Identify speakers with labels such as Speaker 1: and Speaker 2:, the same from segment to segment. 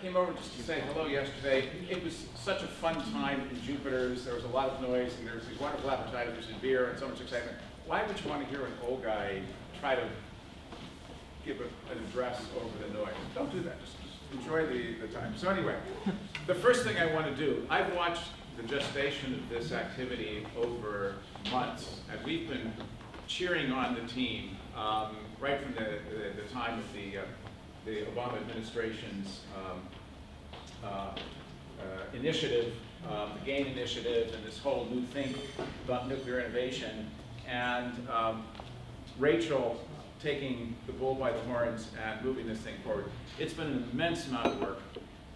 Speaker 1: came over just to say hello yesterday. It was such a fun time in Jupiter's. There was a lot of noise, and there was these wonderful appetizers and beer and so much excitement. Why would you want to hear an old guy try to give a, an address over the noise? Don't do that. Just, just enjoy the, the time. So anyway, the first thing I want to do, I've watched the gestation of this activity over months, and we've been cheering on the team um, right from the, the, the, time of the, uh, the Obama administration's um, uh, uh, initiative, um, the GAIN initiative, and this whole new thing about nuclear innovation. And um, Rachel taking the bull by the horns and moving this thing forward. It's been an immense amount of work.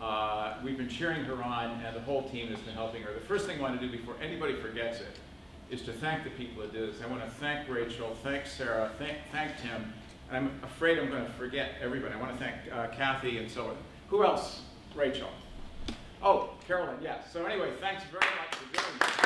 Speaker 1: Uh, we've been cheering her on, and the whole team has been helping her. The first thing I want to do before anybody forgets it is to thank the people that did this. I want to thank Rachel, thank Sarah, thank, thank Tim. And I'm afraid I'm going to forget everybody. I want to thank uh, Kathy and so on. Who else? Rachel. Oh, Carolyn, yes. So anyway, thanks very much for doing this.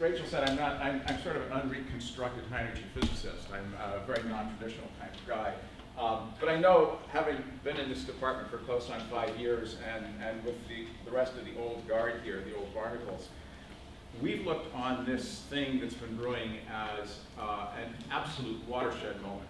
Speaker 1: Rachel said, I'm not, I'm, I'm, sort of an unreconstructed high energy physicist. I'm a very non-traditional kind of guy. Um, but I know, having been in this department for close on five years and, and with the, the rest of the old guard here, the old barnacles, we've looked on this thing that's been brewing as uh, an absolute watershed moment.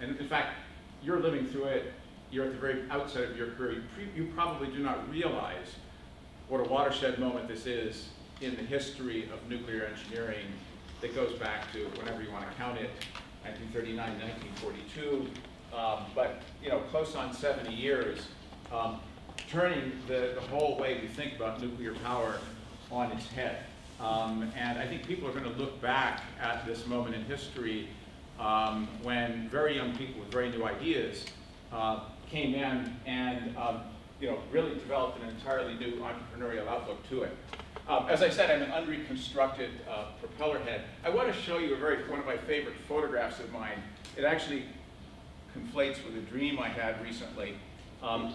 Speaker 1: And in fact, you're living through it, you're at the very outset of your career, you, you probably do not realize what a watershed moment this is in the history of nuclear engineering that goes back to whenever you want to count it, 1939, 1942, um, but you know, close on 70 years, um, turning the, the whole way we think about nuclear power on its head. Um, and I think people are going to look back at this moment in history um, when very young people with very new ideas uh, came in and um, you know, really developed an entirely new entrepreneurial outlook to it. Um, as I said, I'm an unreconstructed uh, propeller head. I want to show you a very, one of my favorite photographs of mine. It actually conflates with a dream I had recently. Um,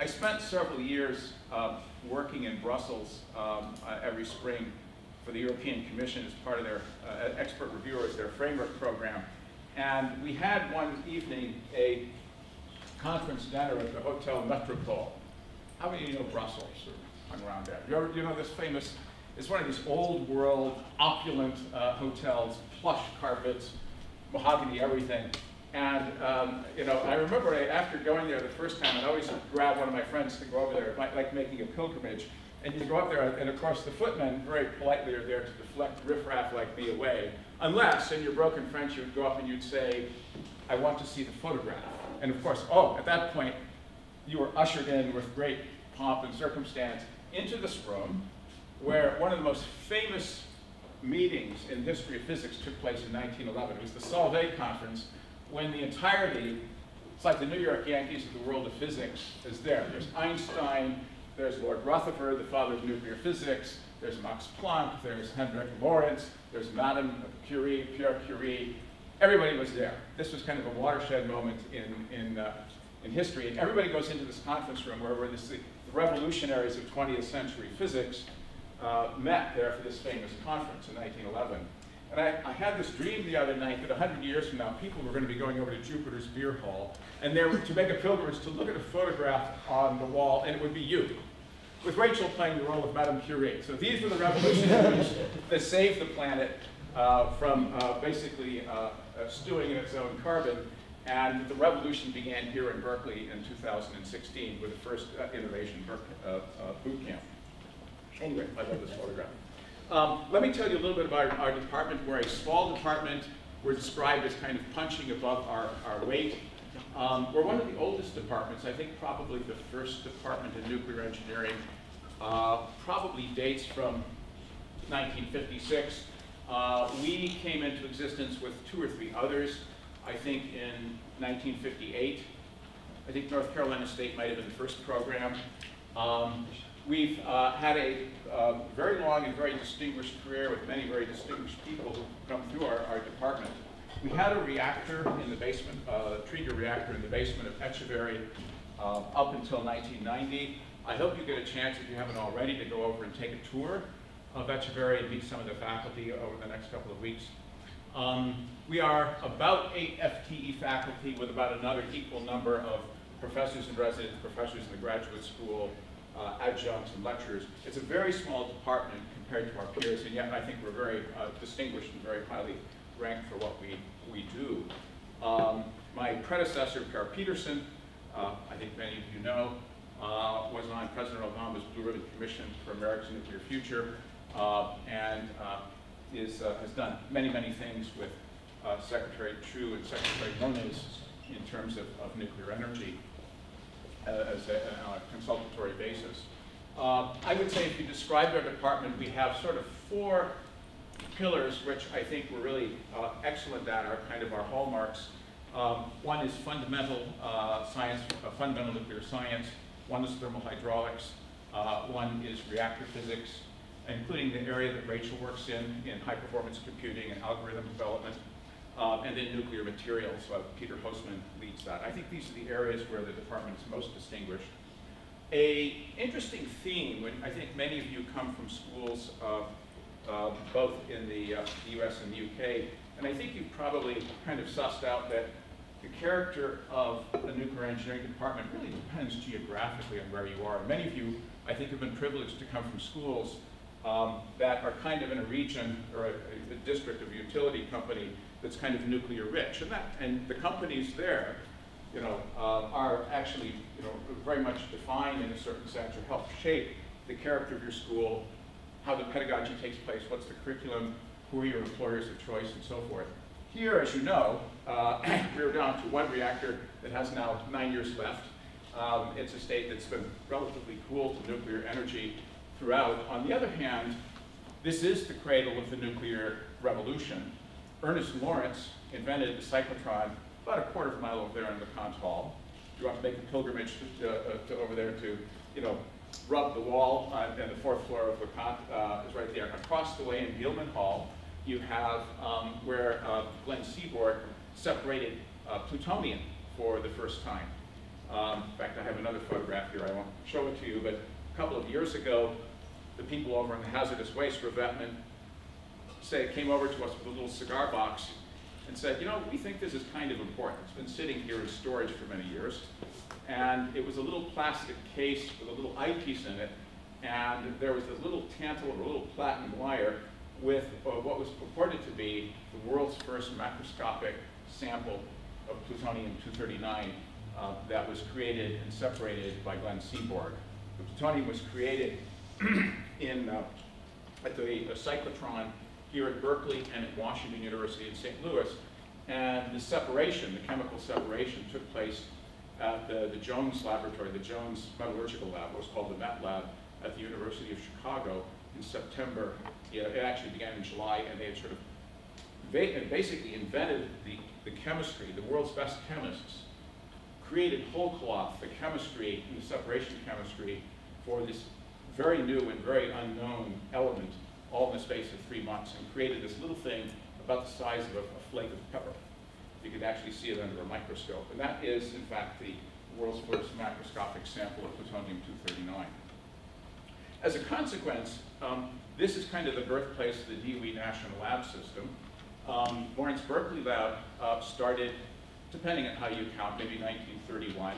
Speaker 1: I spent several years uh, working in Brussels um, uh, every spring for the European Commission as part of their uh, expert reviewers, their framework program. And we had one evening a conference dinner at the Hotel Metropole. How many of you know Brussels or hung around there? You, ever, you know this famous, it's one of these old world, opulent uh, hotels, plush carpets, mahogany everything. And um, you know, I remember after going there the first time, I'd always grab one of my friends to go over there, like, like making a pilgrimage. And you go up there, and of course the footmen very politely are there to deflect riffraff like me away. Unless, in your broken French, you would go up and you'd say, I want to see the photograph. And of course, oh, at that point, you were ushered in with great pomp and circumstance into this room, where one of the most famous meetings in history of physics took place in 1911. It was the Solvay Conference, when the entirety, it's like the New York Yankees of the world of physics is there. There's Einstein, there's Lord Rutherford, the father of nuclear physics, there's Max Planck, there's Hendrik Lorentz, there's Madame Curie, Pierre Curie, everybody was there. This was kind of a watershed moment in, in, uh, in history. And everybody goes into this conference room where, where this, the revolutionaries of 20th century physics uh, met there for this famous conference in 1911. And I, I, had this dream the other night that 100 years from now, people were going to be going over to Jupiter's Beer Hall, and they were to make a pilgrimage to look at a photograph on the wall, and it would be you, with Rachel playing the role of Madame Curie. So these were the revolutionaries that saved the planet uh, from uh, basically uh, uh, stewing in its own carbon, and the revolution began here in Berkeley in 2016 with the first uh, innovation boot camp. Anyway, I love this photograph. Um, let me tell you a little bit about our, our, department. We're a small department. We're described as kind of punching above our, our weight. Um, we're one of the oldest departments. I think probably the first department in nuclear engineering uh, probably dates from 1956. Uh, we came into existence with two or three others, I think in 1958. I think North Carolina State might have been the first program. Um, We've uh, had a uh, very long and very distinguished career with many very distinguished people who come through our, our department. We had a reactor in the basement, uh, a TRIGA reactor in the basement of Etcheverry uh, up until 1990. I hope you get a chance, if you haven't already, to go over and take a tour of Etcheverry and meet some of the faculty over the next couple of weeks. Um, we are about eight FTE faculty with about another equal number of professors and residents, professors in the graduate school, uh, adjuncts and lecturers. It's a very small department compared to our peers, and yet I think we're very uh, distinguished and very highly ranked for what we, we do. Um, my predecessor, Per Peterson, uh, I think many of you know, uh, was on President Obama's Blue Ribbon Commission for America's Nuclear Future, uh, and uh, is, has done many, many things with Secretary Chu and Secretary Moniz in terms of, of nuclear energy as a, on a consultatory basis. I would say if you described our department, we have sort of four pillars which I think we're really excellent at, are kind of our hallmarks. Um, one is fundamental uh, science, uh, fundamental nuclear science. One is thermal hydraulics. Uh, one is reactor physics, including the area that Rachel works in, in high performance computing and algorithm development. Um, and then nuclear materials, uh, Peter Hosemann leads that. I think these are the areas where the department is most distinguished. A interesting theme, when I think many of you come from schools uh, both in the, uh, the US and the UK, and I think you've probably kind of sussed out that the character of the nuclear engineering department really depends geographically on where you are. Many of you, I think, have been privileged to come from schools um, that are kind of in a region or a, a, district of a utility company that's kind of nuclear rich. And, that, and the companies there, you know, uh, are actually, you know, very much defined in a certain sense or help shape the character of your school, how the pedagogy takes place, what's the curriculum, who are your employers of choice, and so forth. Here, as you know, uh, we're down to one reactor that has now nine years left. Um, it's a state that's been relatively cool to nuclear energy throughout. On the other hand, this is the cradle of the nuclear revolution. Ernest Lawrence invented the cyclotron about a quarter of a mile over there in the Kant Hall. You want to make a pilgrimage to, uh, to over there to, you know, rub the wall uh, and the fourth floor of LeConte uh, is right there. Across the way in Gilman Hall, you have um, where uh, Glenn Seaborg separated uh, plutonium for the first time. Um, in fact, I have another photograph here. I won't show it to you, but a couple of years ago, the people over in the hazardous waste revetment came over to us with a little cigar box and said, you know, we think this is kind of important. It's been sitting here in storage for many years. And it was a little plastic case with a little eyepiece in it. And there was a little tantalum, a little platinum wire with uh, what was purported to be the world's first macroscopic sample of plutonium-239 uh, that was created and separated by Glenn Seaborg. The plutonium was created in, uh, at the cyclotron here at Berkeley and at Washington University in St. Louis. And the separation, the chemical separation, took place at the, the Jones laboratory, the Jones Metallurgical Lab, what was called the Met Lab at the University of Chicago in September it actually began in July, and they had sort of basically invented the, the chemistry, the world's best chemists, created whole cloth, the chemistry, and the separation chemistry for this very new and very unknown element all in the space of three months and created this little thing about the size of a, a flake of pepper. You could actually see it under a microscope. And that is, in fact, the world's first macroscopic sample of plutonium-239. As a consequence, um, this is kind of the birthplace of the DOE National Lab System. Um, Lawrence Berkeley Lab uh, started, depending on how you count, maybe 1931.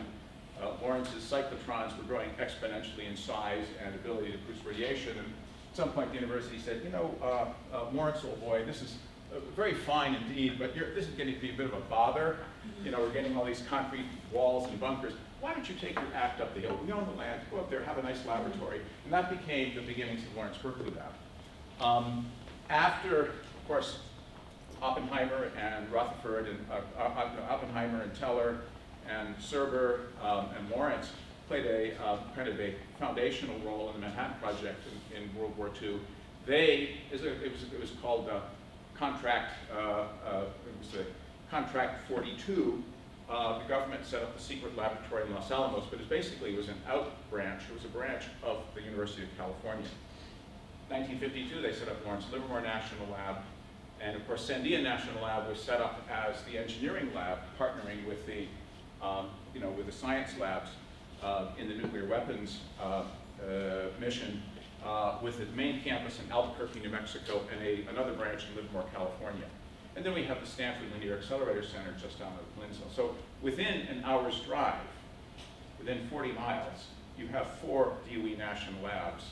Speaker 1: Uh, Lawrence's cyclotrons were growing exponentially in size and ability to produce radiation. And some point, the university said, you know, uh, uh Lawrence, old boy, this is uh, very fine indeed, but this is getting to be a bit of a bother. You know, we're getting all these concrete walls and bunkers why don't you take your act up the hill? We own the land, go up there, have a nice laboratory. And that became the beginnings of Lawrence Berkeley Lab. Um, after, of course, Oppenheimer and Rutherford and uh, uh Oppenheimer and Teller and Serber um, and Lawrence played a uh, kind of a foundational role in the Manhattan Project in, in World War II. They, it was, it was called uh, Contract, uh, it was Contract 42, uh, the government set up a secret laboratory in Los Alamos, but it basically was an out branch. It was a branch of the University of California. 1952, they set up Lawrence Livermore National Lab, and of course, Sandia National Lab was set up as the engineering lab, partnering with the, um, you know, with the science labs uh, in the nuclear weapons uh, uh mission, uh, with its main campus in Albuquerque, New Mexico, and a, another branch in Livermore, California. And then we have the Stanford Linear Accelerator Center just down the peninsula. So within an hour's drive, within 40 miles, you have four DOE national labs.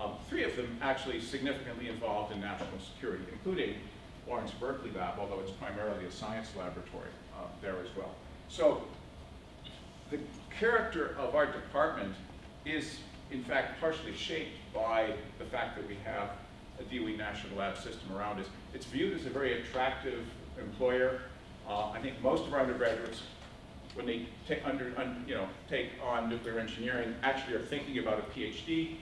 Speaker 1: Um, three of them actually significantly involved in national security, including Lawrence Berkeley Lab, although it's primarily a science laboratory uh, there as well. So the character of our department is, in fact, partially shaped by the fact that we have a DOE national lab system around us. It's viewed as a very attractive employer. Uh, I think most of our undergraduates, when they take, under, un, you know, take on nuclear engineering, actually are thinking about a PhD.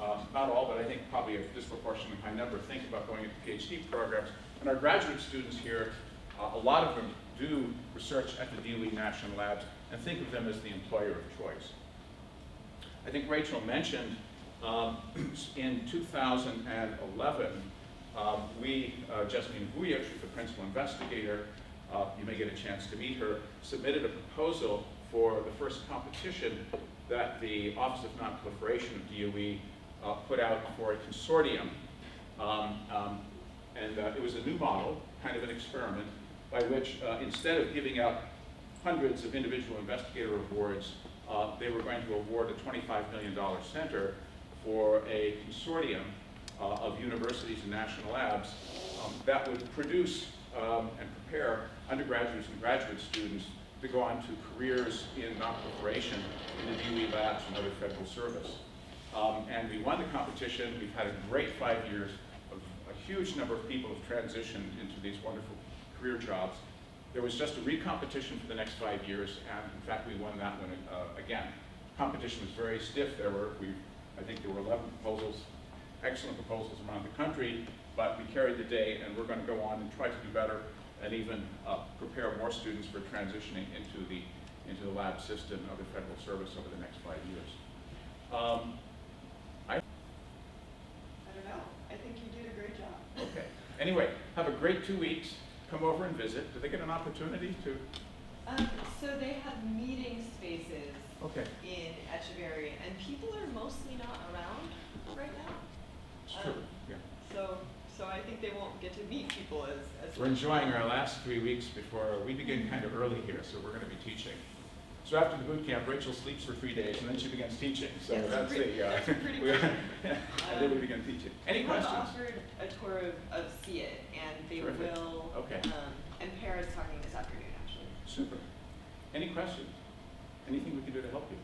Speaker 1: Uh, not all, but I think probably a disproportionately high number think about going into PhD programs. And our graduate students here, uh, a lot of them do research at the DOE national labs and think of them as the employer of choice. I think Rachel mentioned um, in 2011, um, we, uh, Jasmine Vujic, the principal investigator, uh, you may get a chance to meet her, submitted a proposal for the first competition that the Office of Nonproliferation of DOE uh, put out for a consortium. Um, um, and uh, it was a new model, kind of an experiment, by which uh, instead of giving out hundreds of individual investigator awards, uh, they were going to award a $25 million center for a consortium uh, of universities and national labs um, that would produce um, and prepare undergraduates and graduate students to go on to careers in nonproliferation in the DOE labs and other federal service. Um, and we won the competition. We've had a great five years. Of, a huge number of people have transitioned into these wonderful career jobs. There was just a re-competition for the next five years, and in fact, we won that one uh, again. Competition was very stiff. There were, we, I think there were 11 proposals, excellent proposals around the country, but we carried the day, and we're going to go on and try to do better and even uh, prepare more students for transitioning into the, into the lab system of the federal service over the next five years. Um, I,
Speaker 2: I don't know. I think you did a great job.
Speaker 1: okay. Anyway, have a great two weeks come over and visit. Do they get an opportunity to?
Speaker 2: Um, so they have meeting spaces
Speaker 1: Okay.
Speaker 2: in Etcheverry, and people are mostly not around right now.
Speaker 1: It's true.
Speaker 2: Um,
Speaker 1: Yeah.
Speaker 2: So, so I think they won't get to meet people as, as.
Speaker 1: We're enjoying our last three weeks before we begin kind of early here, so we're going to be teaching. So after the boot camp, Rachel sleeps for three days, and then she begins teaching. So
Speaker 2: Yes,
Speaker 1: that's
Speaker 2: pretty-
Speaker 1: the. Uh,
Speaker 2: it's pretty
Speaker 1: we-
Speaker 2: quick.
Speaker 1: and then we begin teaching. Any
Speaker 2: We have
Speaker 1: questions?
Speaker 2: offered a tour of, of See It, and they
Speaker 1: Terrific.
Speaker 2: will.
Speaker 1: Okay.
Speaker 2: Um, and Paris talking this afternoon, actually.
Speaker 1: Super. Any questions? Anything we can do to help you?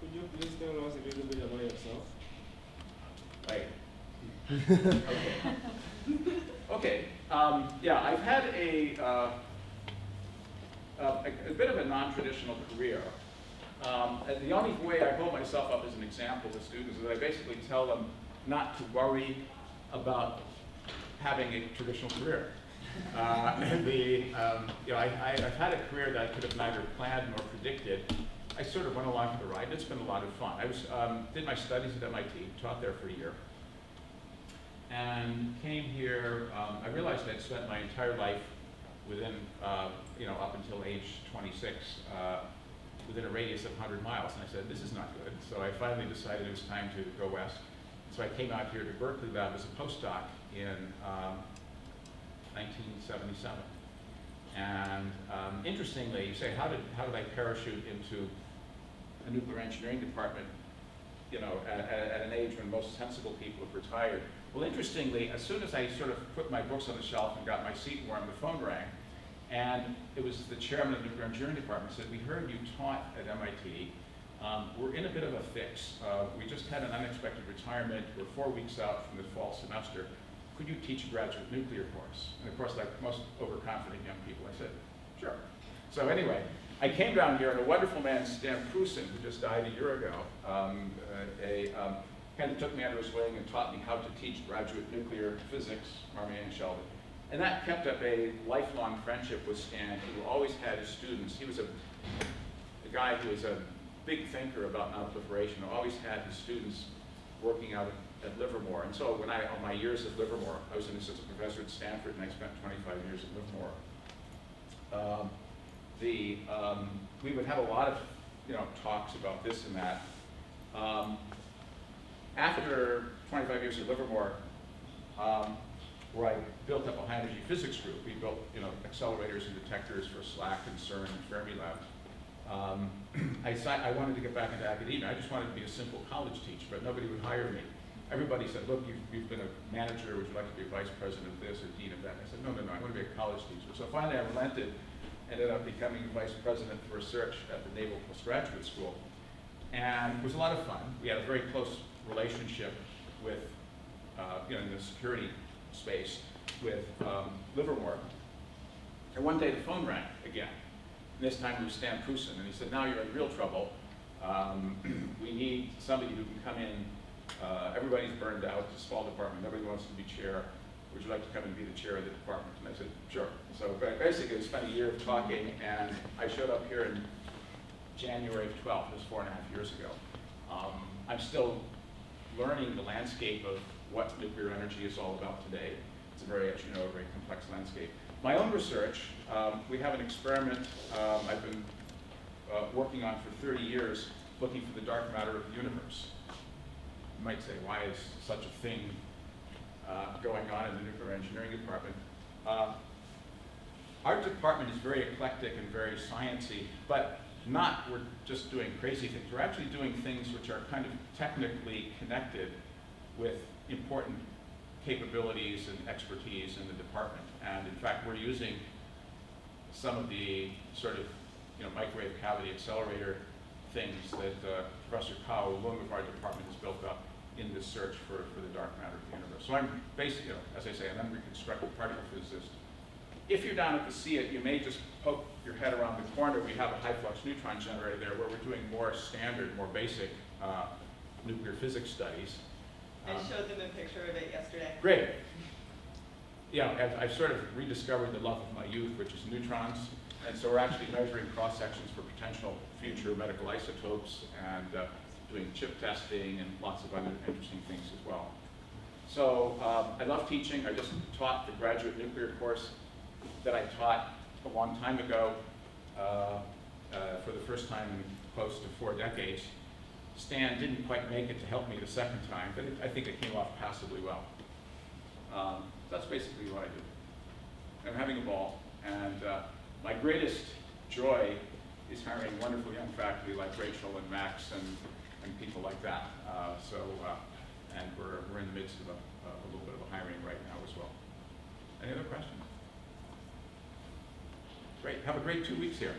Speaker 3: Could you please tell us a little bit about yourself?
Speaker 1: Right. Okay. Okay, um, yeah, I've had a, uh, a, a bit of a non-traditional career. Um, and the only way I hold myself up as an example to students is I basically tell them not to worry about having a traditional career. Uh, the, um, you know, I, I've had a career that I could have neither planned nor predicted. I sort of went along for the ride. and It's been a lot of fun. I was, um, did my studies at MIT, taught there for a year, and came here. Um, I realized I'd spent my entire life within, uh, you know, up until age 26, uh, within a radius of 100 miles. And I said, this is not good. So I finally decided it was time to go west. So I came out here to Berkeley Lab as a postdoc in um, 1977. And um, interestingly, you say, how did, how did I parachute into a nuclear engineering department, you know, at, at, at an age when most sensible people have retired? Well, interestingly, as soon as I sort of put my books on the shelf and got my seat warm, the phone rang. And it was the chairman of the nuclear engineering department said, we heard you taught at MIT. Um, we're in a bit of a fix. Uh, we just had an unexpected retirement. We're four weeks out from the fall semester. Could you teach a graduate nuclear course? And of course, like most overconfident young people, I said, sure. So anyway, I came down here and a wonderful man, Stan Prussin, who just died a year ago, um, uh, a, um, kind of took me under his wing and taught me how to teach graduate nuclear physics, Marmion Sheldon. And that kept up a lifelong friendship with Stan, who always had his students. He was a, a guy who was a big thinker about nonproliferation, always had his students working out at, at Livermore. And so when I, on my years at Livermore, I was an assistant professor at Stanford, and I spent 25 years at Livermore. Um, the, um, we would have a lot of, you know, talks about this and that. Um, after 25 years at Livermore, um, where I built up a high energy physics group. We built, you know, accelerators and detectors for SLAC and CERN and Fermilab. Um, I, I wanted to get back into academia. I just wanted to be a simple college teacher, but nobody would hire me. Everybody said, look, you've, you've been a manager, would you like to be a vice president of this or dean of that? I said, no, no, no, I want to be a college teacher. So finally I relented, ended up becoming vice president for research at the Naval Postgraduate School. And it was a lot of fun. We had a very close relationship with, uh, you know, in the security space with um, Livermore. And one day the phone rang again. And this time it was Stan Prussin, and he said, now you're in real trouble. Um, we need somebody who can come in. Uh, everybody's burned out. It's a small department. Nobody wants to be chair. Would you like to come and be the chair of the department? And I said, sure. So ba- basically, we spent a year of talking, and I showed up here in January of 12, this was four and a half years ago. Um, I'm still learning the landscape of what nuclear energy is all about today. It's a very, as you know, a very complex landscape. My own research, um, we have an experiment um, I've been uh, working on for 30 years, looking for the dark matter of the universe. You might say, why is such a thing uh, going on in the nuclear engineering department? Uh, our department is very eclectic and very sciencey, but not we're just doing crazy things. We're actually doing things which are kind of technically connected with important capabilities and expertise in the department. And in fact, we're using some of the sort of you know, microwave cavity accelerator things that uh, Professor Kao, along with our department, has built up in this search for, for the dark matter of the universe. So I'm basically, you know, as I say, an unreconstructed particle physicist. If you're down at the CIT, you may just poke your head around the corner. We have a high flux neutron generator there where we're doing more standard, more basic uh, nuclear physics studies.
Speaker 2: I
Speaker 1: Um,
Speaker 2: showed them a picture of it yesterday.
Speaker 1: Great. Yeah, I've, I've sort of rediscovered the love of my youth, which is neutrons. And so we're actually measuring cross sections for potential future medical isotopes and uh, doing chip testing and lots of other interesting things as well. So um, I love teaching. I just taught the graduate nuclear course that I taught a long time ago uh, uh, for the first time in close to four decades. Stan didn't quite make it to help me the second time, but it, I think it came off passably well. Um, that's basically what I do. I'm having a ball, and uh, my greatest joy is hiring wonderful young faculty like Rachel and Max and, and people like that. Uh, so, uh, and we're, we're in the midst of a, a little bit of a hiring right now as well. Any other questions? Great, have a great two weeks here.